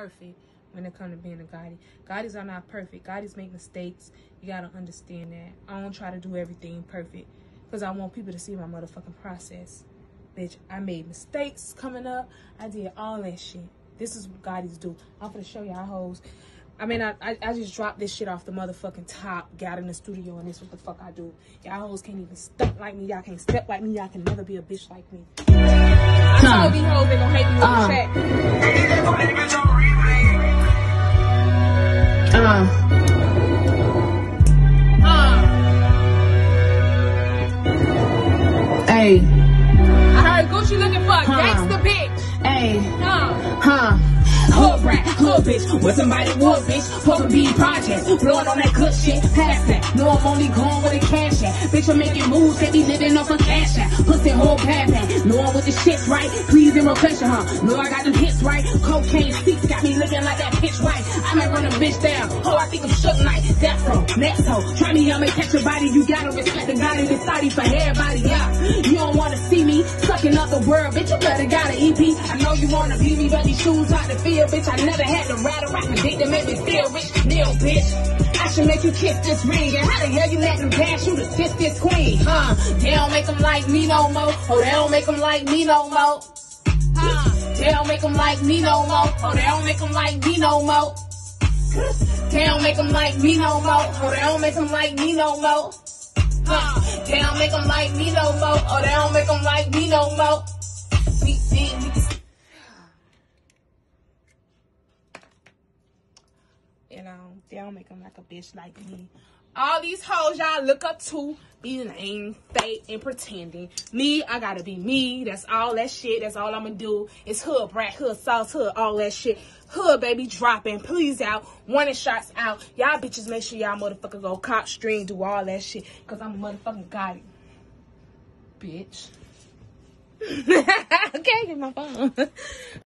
perfect when it comes to being a Gotti. Gottis are not perfect. Gottis make mistakes. You gotta understand that. I don't try to do everything perfect because I want people to see my motherfucking process. Bitch, I made mistakes coming up. I did all that shit. This is what Gottis do. I'm gonna show y'all hoes. I mean, I, I, I just dropped this shit off the motherfucking top, got in the studio, and this what the fuck I do. Y'all hoes can't even step like me. Y'all can't step like me. Y'all can never be a bitch like me. I told these hoes they gonna hate me with Uh. the chat. Uh, Uh, hey, I heard Gucci looking for a Huh. gangsta bitch. hey, Uh, huh. Hood rat, hood bitch, with somebody wood bitch, fucking B projects, blowing on that good shit, pass that. No, I'm only going with a cash. Bitch, I'm making moves, they be living off a cash at. Pussy whole bad man, know I'm with the shit right, please in pressure, huh? Know I got them hits right, cocaine seats got me looking like that bitch white. I might run a bitch down, oh, I think I'm shook death row, next hoe. Try me, I may catch your body, you gotta respect the God in body for everybody, yeah. You don't wanna see me sucking up the world, bitch, you better got an EP. I know you wanna be me, but these shoes hard to feel, bitch. I never had to ride a a dick to make me feel rich, Neil, bitch. I should make you kiss this ring, and how the hell you let them pass you to kiss this queen, huh? They don't make them like me no more, oh, they don't make them like me no more. Huh? They don't make them like me no more, oh, they don't make them like me no more. They don't make them like me no more, oh, they don't make them like me no more. Huh? They don't make them like me no more, oh, they don't make them like me no more. You um, know, they don't make them like a bitch like me. All these hoes y'all look up to be lame, fake, and pretending. Me, I gotta be me. That's all that shit. That's all I'ma do. It's hood brat, hood sauce, hood, all that shit. Hood baby dropping. Please out. One shots out. Y'all bitches make sure y'all motherfucker go cop string, do all that shit. Cause I'm a motherfucking guy. Bitch. okay, get my phone.